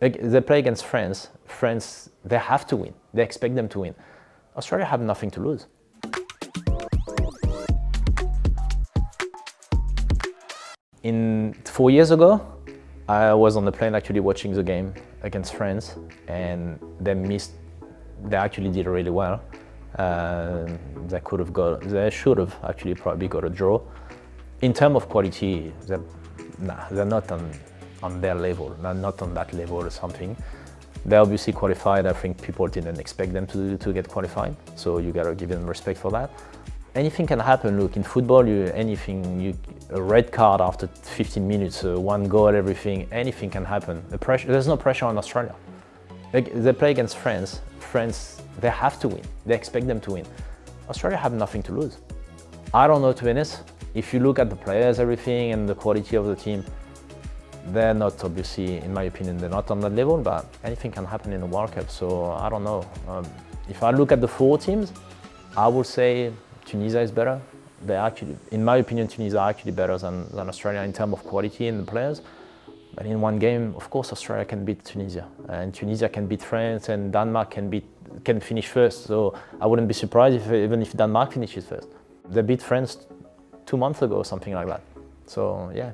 They play against France. France, they have to win. They expect them to win. Australia have nothing to lose. In four years ago, I was on the plane actually watching the game against France, and they missed. They actually did really well. Uh, they could have got. They should have actually probably got a draw. In terms of quality, they're, nah, they're not on on their level. They're not on that level or something. They obviously qualified. I think people didn't expect them to, to get qualified, so you gotta give them respect for that. Anything can happen. Look, in football, you, anything, you, a red card after 15 minutes, uh, one goal, everything, anything can happen. The pressure, there's no pressure on Australia. They play against France. France, they have to win. They expect them to win. Australia have nothing to lose. I don't know, to be honest. If you look at the players, everything, and the quality of the team, they're not obviously, in my opinion, they're not on that level, but anything can happen in the World Cup. So I don't know. Um, if I look at the four teams, I would say Tunisia is better. They actually, in my opinion, Tunisia are actually better than, than Australia in terms of quality in the players. But in one game, of course, Australia can beat Tunisia, and Tunisia can beat France, and Denmark can beat can finish first. So I wouldn't be surprised if even if Denmark finishes first. They beat France two months ago, or something like that. So yeah.